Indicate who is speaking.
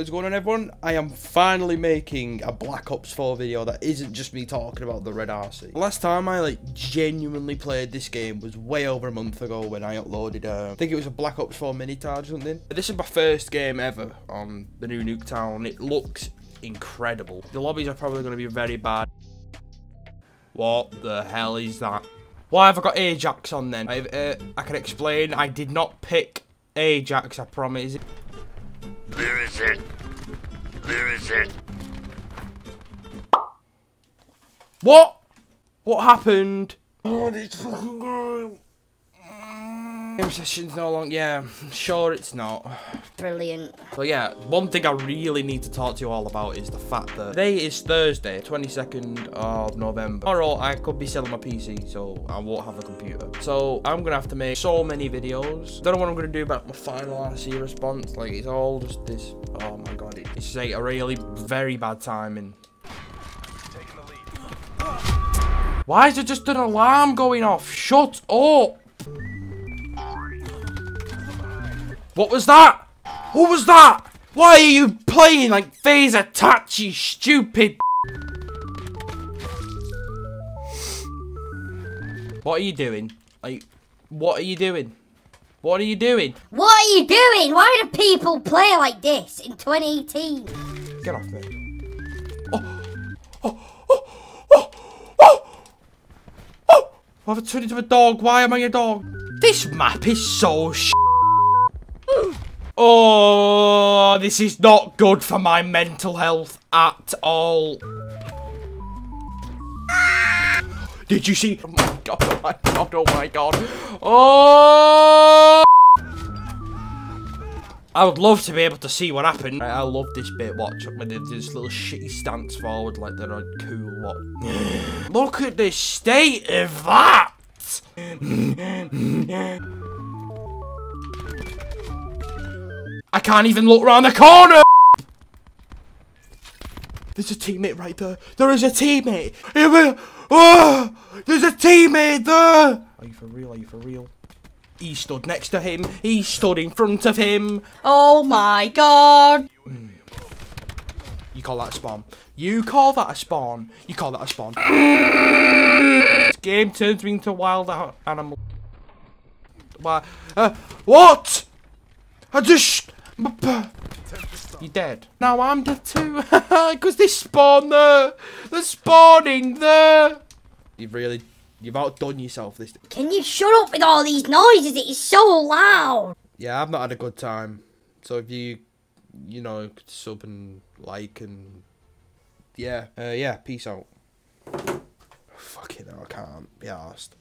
Speaker 1: What's going on everyone? I am finally making a Black Ops 4 video that isn't just me talking about the Red RC. Last time I like genuinely played this game was way over a month ago when I uploaded, uh, I think it was a Black Ops 4 mini-tard or something. This is my first game ever on the new Nuketown. It looks incredible. The lobbies are probably going to be very bad. What the hell is that? Why have I got Ajax on then? I, uh, I can explain. I did not pick Ajax, I promise.
Speaker 2: Where is it? Where is it?
Speaker 1: What? What happened? Oh, this fucking game. Game session's no longer. Yeah, sure it's not.
Speaker 3: Brilliant.
Speaker 1: So yeah, one thing I really need to talk to you all about is the fact that today is Thursday, 22nd of November. Tomorrow I could be selling my PC, so I won't have a computer. So I'm gonna have to make so many videos. Don't know what I'm gonna do about my final RC response. Like it's all just this. Oh my god, it's like a really very bad timing. Why is there just an alarm going off? Shut up! What was that? What was that? Why are you playing like phase attach, you stupid? What are you doing? Like, what are you doing? What are you doing?
Speaker 3: What are you doing? Why do people play like this in 2018?
Speaker 1: Get off me. Oh, oh, oh, oh, oh, oh. I've turned into a dog. Why am I a dog? This map is so sh. Oh, this is not good for my mental health at all. Did you see? Oh my god, oh my god, oh my god. Oh! I would love to be able to see what happened. I, I love this bit, watch, when they do this little shitty stance forward like they're a cool lot. Look at the state of that! I can't even look round the corner! There's a teammate right there. There is a teammate. Here we- Oh, there's a teammate there. Are you for real? Are you for real? He stood next to him. He stood in front of him.
Speaker 3: Oh my god.
Speaker 1: You call that a spawn? You call that a spawn? You call that a spawn? this game turns me into a wild animal. Why? Uh, what? I just. You dead? No, I'm dead too. Because they spawn there. They're spawning there. You've really. You've outdone yourself this.
Speaker 3: Can you shut up with all these noises? It is so loud.
Speaker 1: Yeah, I've not had a good time. So if you, you know, sub and like and yeah, uh, yeah, peace out. Fucking hell, I can't be asked.